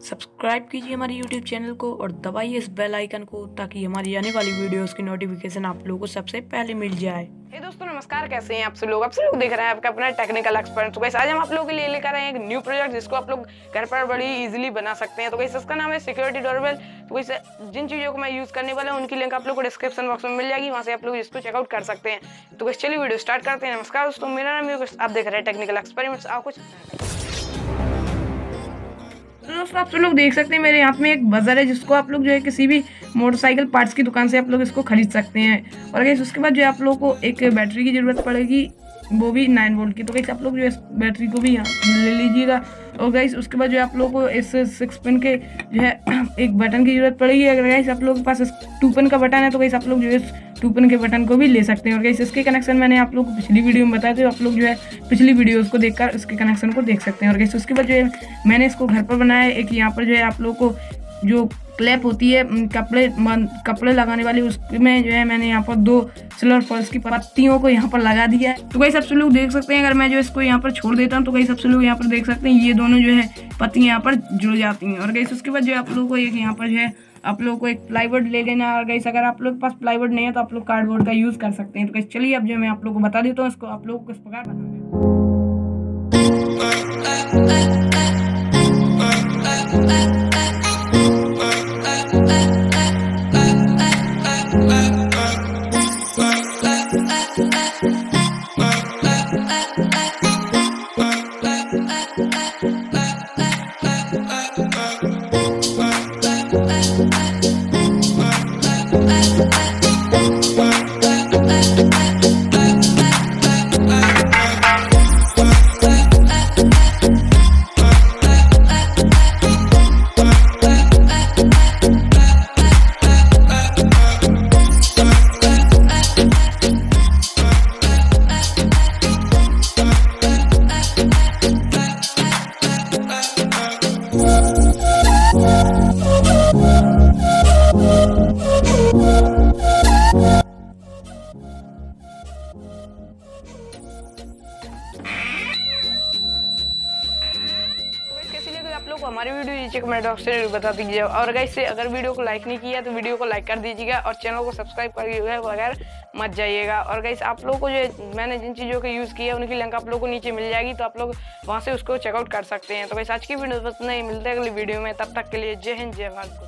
Subscribe कीजिए हमारे YouTube channel को और दबाइए इस बेल आइकन को ताकि हमारी आने वाली वीडियोस की नोटिफिकेशन आप लोगों को सबसे पहले मिल जाए। हे दोस्तों, नमस्कार, कैसे हैं आप सब लोग? आप सब लोग देख रहे हैं आपका अपना टेक्निकल एक्सपर्ट तो आज हम आप लोगों के लिए लेकर आए हैं एक न्यू प्रोजेक्ट जिसको आप लोग घर पर बड़ी इजीली बना सकते हैं। तो कैसे इसका नाम है सिक्योरिटी डोरबेल तो गाइस जिन चीज़ों को मैं यूज़ करने वाला हूँ, उनकी लिंक आप लोग को डिस्क्रिप्शन बॉक्स में मिल जाएगी। वहाँ से आप लोग इसको चेकआउट कर सकते हैं। तो चलिए वीडियो स्टार्ट करते हैं। नमस्कार दोस्तों, मेरा नाम आप देख रहे हैं टेक्निकल एक्सपेरिमेंट्स आप कुछ। तो दोस्तों, आप सब लोग देख सकते हैं, मेरे हाथ में एक बाज़ार है, जिसको आप लोग जो है किसी भी मोटरसाइकिल पार्ट्स की दुकान से आप लोग इसको खरीद सकते हैं। और अगर उसके बाद जो है आप लोगों को एक बैटरी की ज़रूरत पड़ेगी वो भी नाइन वोल्ट की। तो गैस आप लोग जो है बैटरी को भी यहाँ ले लीजिएगा। और गैस उसके बाद जो है आप लोगों को इस सिक्स पिन के जो है एक बटन की ज़रूरत पड़ेगी। अगर गैस आप लोगों के पास इस टू पिन का बटन है तो गैस आप लोग जो है टू पिन के बटन को भी ले सकते हैं। और गैस इसके कनेक्शन मैंने आप लोग को पिछली वीडियो में बताया था, आप लोग जो है पिछली वीडियोस को देखकर इसके कनेक्शन को देख सकते हैं। और गैस उसके बाद जो है मैंने इसको घर पर बनाया एक यहाँ पर जो है आप लोग को जो क्लैप होती है कपड़े कपड़े लगाने वाली उसमें जो है मैंने यहाँ पर दो सिल्वर फॉल्स की पत्तियों को यहाँ पर लगा दिया है। तो कई सबसे लोग देख सकते हैं, अगर मैं जो इसको यहाँ पर छोड़ देता हूँ तो कई सबसे लोग यहाँ पर देख सकते हैं, ये दोनों जो है पत्तियाँ यहाँ पर जुड़ जाती हैं। और गई उसके बाद जो है आप लोगों को एक यहाँ पर जो है, आप लोग को एक प्लाईवुड ले लेना है। और गैस अगर आप लोग के पास प्लाईवुड नहीं है तो आप लोग कार्डबोर्ड का यूज़ कर सकते हैं। तो गैस चलिए अब जो मैं आप लोग को बता देता हूँ, इसको आप लोग को किस प्रकार बनाना Bye. आप लोग हमारी वीडियो नीचे कमेंट बॉक्स से बता दीजिए। और अगर इससे अगर वीडियो को लाइक नहीं किया तो वीडियो को लाइक कर दीजिएगा और चैनल को सब्सक्राइब कर बगैर मत जाइएगा। और गैस आप लोग को जो मैंने जिन चीज़ों का यूज़ किया, उनकी लिंक आप लोग को नीचे मिल जाएगी तो आप लोग वहाँ से उसको चेकआउट कर सकते हैं। तो गैस आज की वीडियो बस नहीं मिलते अगली वीडियो में। तब तक के लिए जय हिंद, जय भारत